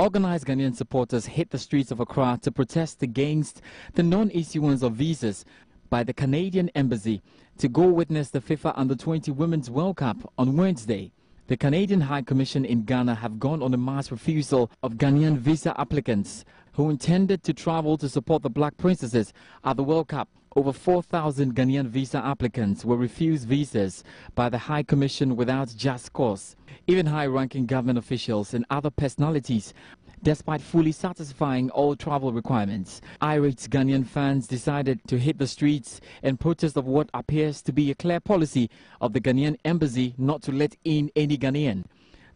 Organized Ghanaian supporters hit the streets of Accra to protest against the non-issuance of visas by the Canadian Embassy to go witness the FIFA Under-20 Women's World Cup on Wednesday. The Canadian High Commission in Ghana have gone on a mass refusal of Ghanaian visa applicants who intended to travel to support the Black Princesses at the World Cup. Over 4,000 Ghanaian visa applicants were refused visas by the High Commission without just cause. Even high-ranking government officials and other personalities Despite fully satisfying all travel requirements, irate Ghanaian fans decided to hit the streets in protest of what appears to be a clear policy of the Ghanaian embassy not to let in any Ghanaian.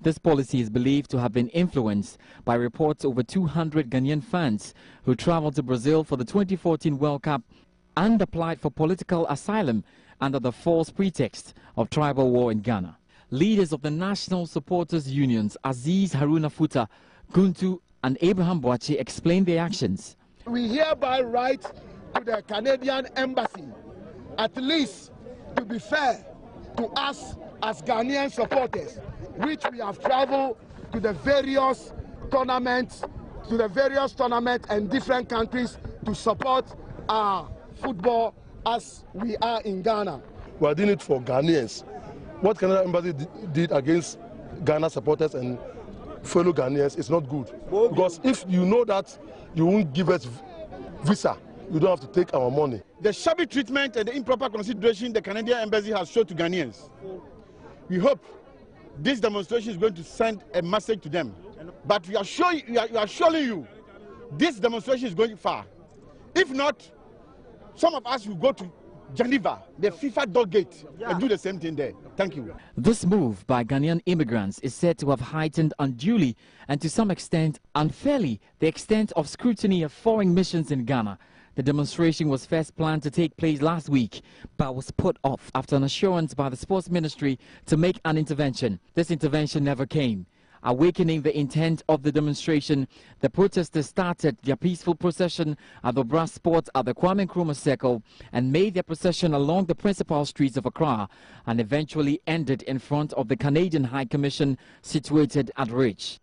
This policy is believed to have been influenced by reports over 200 Ghanaian fans who traveled to Brazil for the 2014 World Cup and applied for political asylum under the false pretext of tribal war in Ghana. Leaders of the National Supporters Unions, Aziz Haruna Futa, Guntu, and Abraham Boakye explained their actions. We hereby write to the Canadian Embassy, at least to be fair to us as Ghanaian supporters, which we have traveled to the various tournaments, to the various tournaments and different countries to support our football as we are in Ghana. We are doing it for Ghanaians. What Canada Embassy did against Ghana supporters and fellow Ghanaians is not good. Because if you know that you won't give us visa, you don't have to take our money. The shabby treatment and the improper consideration the Canadian Embassy has shown to Ghanaians. We hope this demonstration is going to send a message to them. But we are, showing, we are, we are showing you this demonstration is going far. If not, some of us will go to Geneva, the FIFA dog gate, yeah. and do the same thing there. Thank you. This move by Ghanaian immigrants is said to have heightened unduly and to some extent unfairly the extent of scrutiny of foreign missions in Ghana. The demonstration was first planned to take place last week, but was put off after an assurance by the Sports Ministry to make an intervention. This intervention never came. Awakening the intent of the demonstration, the protesters started their peaceful procession at the Obra spot at the Kwame Nkrumah Circle and made their procession along the principal streets of Accra and eventually ended in front of the Canadian High Commission situated at Ridge.